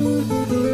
Música